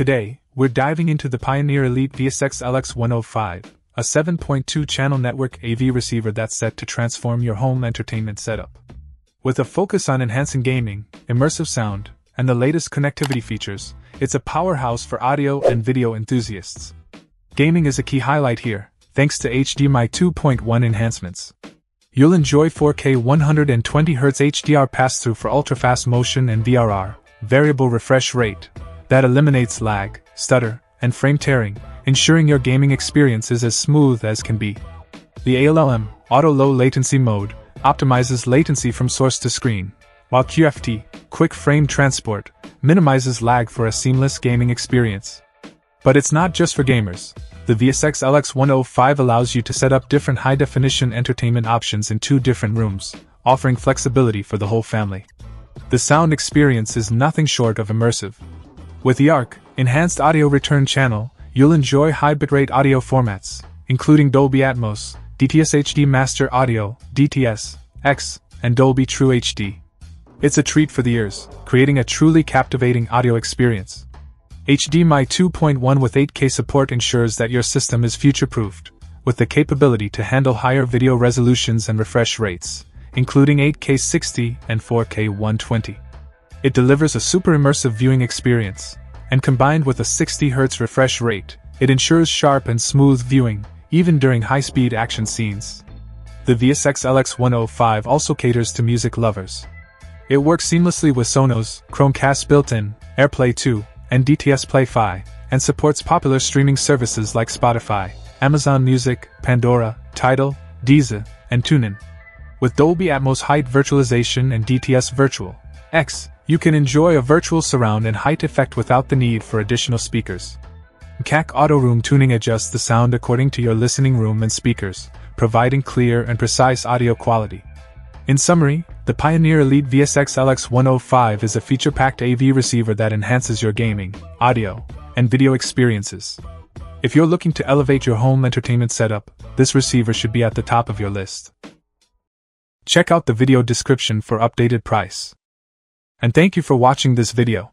Today, we're diving into the Pioneer Elite VSX LX105, a 7.2 channel network AV receiver that's set to transform your home entertainment setup. With a focus on enhancing gaming, immersive sound, and the latest connectivity features, it's a powerhouse for audio and video enthusiasts. Gaming is a key highlight here, thanks to HDMI 2.1 enhancements. You'll enjoy 4K 120Hz HDR pass through for ultra fast motion and VRR, variable refresh rate, that eliminates lag, stutter, and frame tearing, ensuring your gaming experience is as smooth as can be. The ALLM, Auto Low Latency Mode, optimizes latency from source to screen, while QFT, Quick Frame Transport, minimizes lag for a seamless gaming experience. But it's not just for gamers. The VSX LX105 allows you to set up different high definition entertainment options in two different rooms, offering flexibility for the whole family. The sound experience is nothing short of immersive, with the ARC, Enhanced Audio Return Channel, you'll enjoy high bitrate audio formats, including Dolby Atmos, DTS HD Master Audio, DTS, X, and Dolby True HD. It's a treat for the ears, creating a truly captivating audio experience. HDMI 2.1 with 8K support ensures that your system is future proofed, with the capability to handle higher video resolutions and refresh rates, including 8K 60 and 4K 120. It delivers a super immersive viewing experience, and combined with a 60 Hz refresh rate, it ensures sharp and smooth viewing, even during high speed action scenes. The VSX LX105 also caters to music lovers. It works seamlessly with Sonos, Chromecast built in, AirPlay 2, and DTS Play Fi, and supports popular streaming services like Spotify, Amazon Music, Pandora, Tidal, Deezer, and TuneIn. With Dolby Atmos Height Virtualization and DTS Virtual X, you can enjoy a virtual surround and height effect without the need for additional speakers. CAC Auto Room Tuning adjusts the sound according to your listening room and speakers, providing clear and precise audio quality. In summary, the Pioneer Elite VSX LX105 is a feature packed AV receiver that enhances your gaming, audio, and video experiences. If you're looking to elevate your home entertainment setup, this receiver should be at the top of your list. Check out the video description for updated price. And thank you for watching this video.